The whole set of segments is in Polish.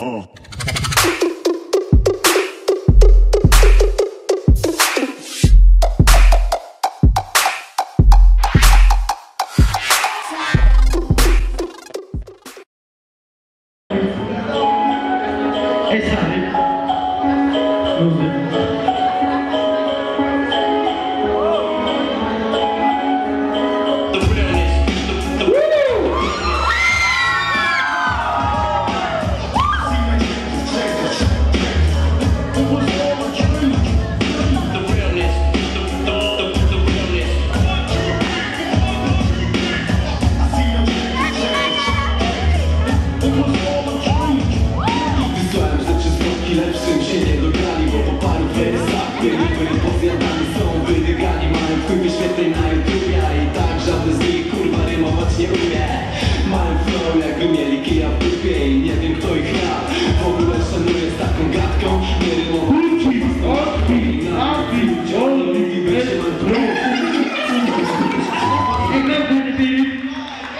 Oh.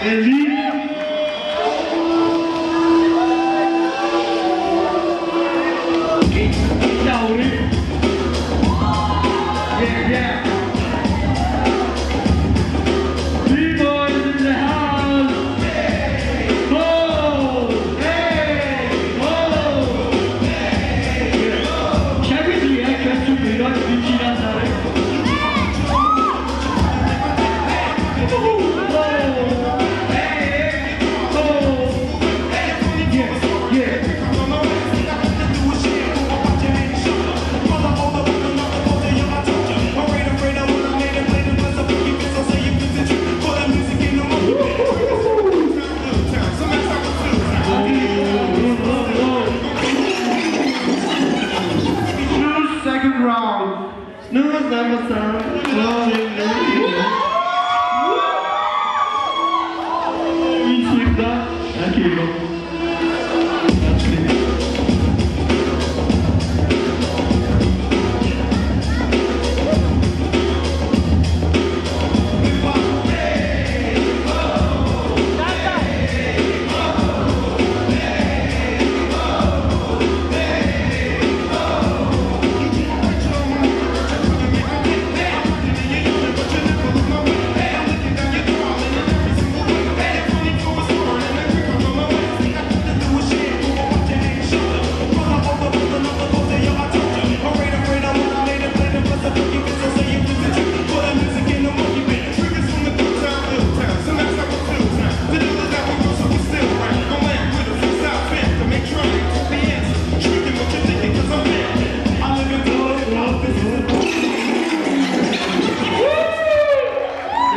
Eli No, that was not. Well,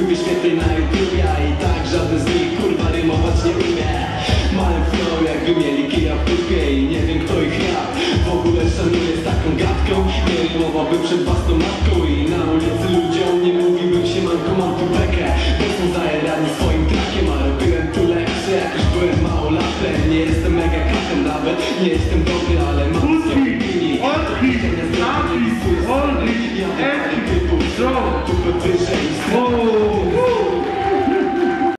wpływy świetnej na YouTube I tak żaden z nich kurwa rymować nie umie. Mają flow jakby mieli kija w dupie I nie wiem kto ich ja. W ogóle szanuję z taką gadką Nie rymowałbym przed własną matką I na ulicy ludziom nie mówiłbym się manką mam tu bekę. Bo są zajerani swoim trakiem A robiłem tu lepsze jak już byłem małolatem Nie jestem mega katem nawet Nie jestem dobry, ale mam Ulti, ulti, ulti, ulti.